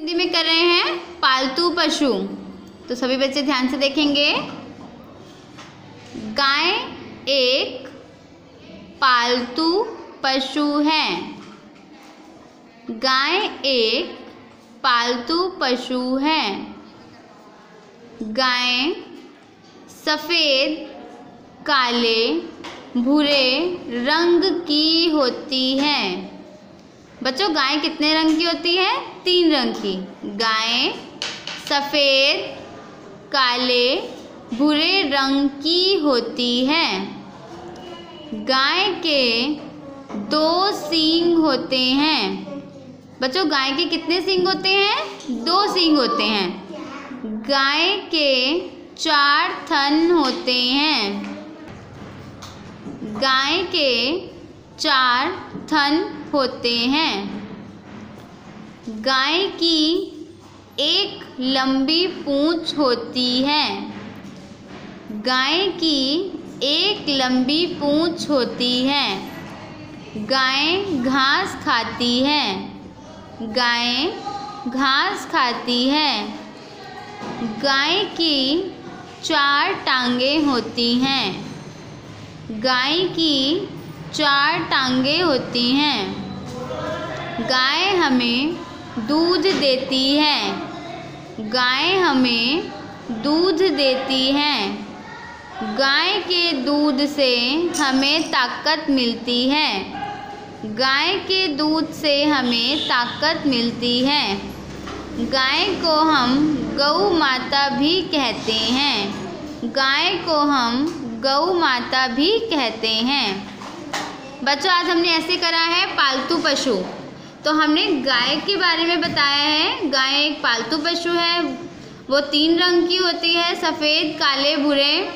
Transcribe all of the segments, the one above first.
हिंदी में कर रहे हैं पालतू पशु। तो सभी बच्चे ध्यान से देखेंगे। गाय एक पालतू पशु है। गाय एक पालतू पशु है। गाय सफ़ेद, काले, भूरे रंग की होती है। बच्चों, गाय कितने रंग की होती है? तीन रंग की। गाय सफ़ेद, काले, भूरे रंग की होती है। गाय के दो सींग होते हैं। बच्चों, गाय के कितने सींग होते हैं? दो सींग होते हैं। गाय के चार थन होते हैं। गाय के चार थन होते हैं। गाय की एक लंबी पूंछ होती है। गाय की एक लंबी पूंछ होती है। गाय घास खाती है। गाय घास खाती है। गाय की चार टांगें होती हैं। गाय की चार टांगें होती हैं। गाय हमें दूध देती है। गाय हमें दूध देती है। गाय के दूध से हमें ताकत मिलती है। गाय के दूध से हमें ताकत मिलती है। गाय को हम गौ माता भी कहते हैं। गाय को हम गौ माता भी कहते हैं। बच्चों, आज हमने ऐसे करा है पालतू पशु। तो हमने गाय के बारे में बताया है। गाय एक पालतू पशु है। वो तीन रंग की होती है, सफ़ेद, काले, भूरे।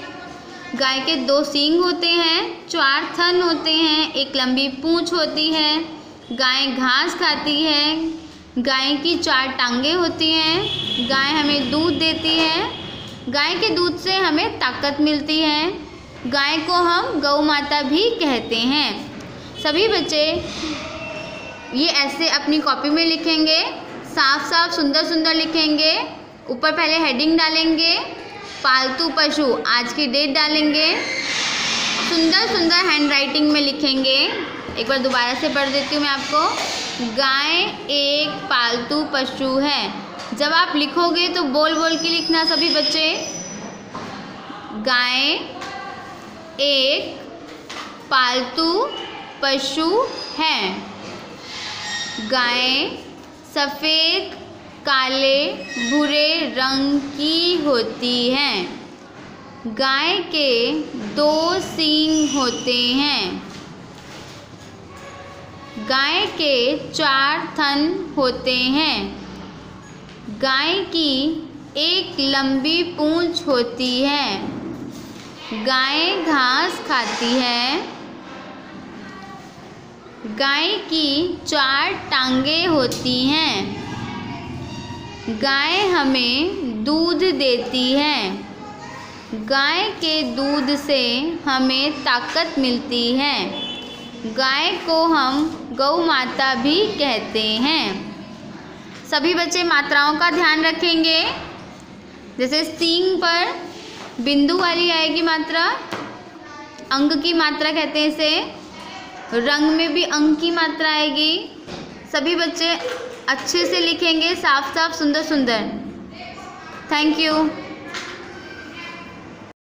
गाय के दो सींग होते हैं, चार थन होते हैं, एक लंबी पूंछ होती है। गाय घास खाती है। गाय की चार टांगें होती हैं। गाय हमें दूध देती है। गाय के दूध से हमें ताकत मिलती है। गाय को हम गौ माता भी कहते हैं। सभी बच्चे ये ऐसे अपनी कॉपी में लिखेंगे साफ़ साफ़ सुंदर सुंदर लिखेंगे, ऊपर पहले हेडिंग डालेंगे, पालतू पशु आज की डेट डालेंगे सुंदर सुंदर हैंड राइटिंग में लिखेंगे। एक बार दोबारा से पढ़ देती हूँ मैं आपको। गाय एक पालतू पशु है। जब आप लिखोगे तो बोल बोल के लिखना सभी बच्चे। गाय एक पालतू पशु है। गाय सफ़ेद, काले, भूरे रंग की होती हैं। गाय के दो सींग होते हैं। गाय के चार थन होते हैं। गाय की एक लंबी पूंछ होती है। गाय घास खाती है। गाय की चार टांगें होती हैं। गाय हमें दूध देती है। गाय के दूध से हमें ताकत मिलती है। गाय को हम गौ माता भी कहते हैं। सभी बच्चे मात्राओं का ध्यान रखेंगे। जैसे सींग पर बिंदु वाली आएगी मात्रा, अंग की मात्रा कहते हैं इसे। रंग में भी अंक की मात्रा आएगी। सभी बच्चे अच्छे से लिखेंगे साफ़ साफ़ सुंदर सुंदर थैंक यू